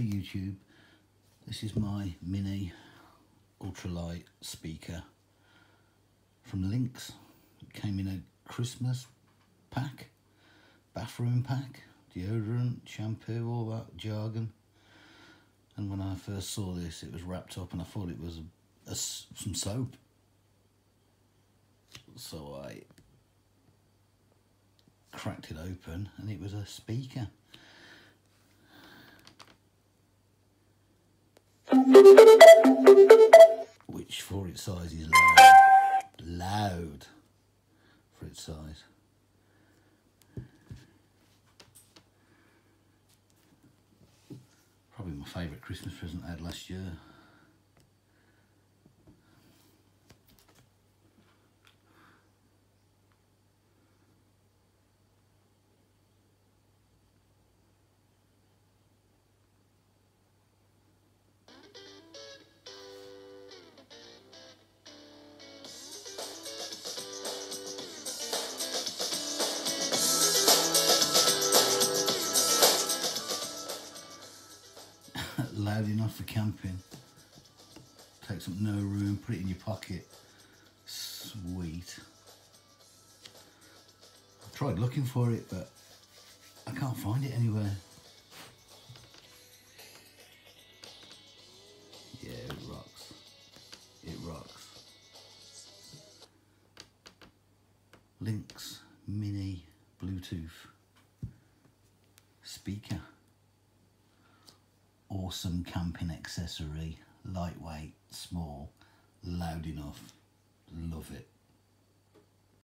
Hey YouTube, this is my mini ultralight speaker from Lynx. It came in a Christmas pack, bathroom pack, deodorant, shampoo, all that jargon. And when I first saw this, it was wrapped up and I thought it was a, a, some soap. So I cracked it open and it was a speaker. Which for its size is loud. Loud for its size. Probably my favourite Christmas present I had last year. loud enough for camping. Takes up no room, put it in your pocket. Sweet. I tried looking for it, but I can't find it anywhere. Yeah, it rocks. It rocks. Lynx Mini Bluetooth speaker awesome camping accessory, lightweight, small, loud enough. Love it.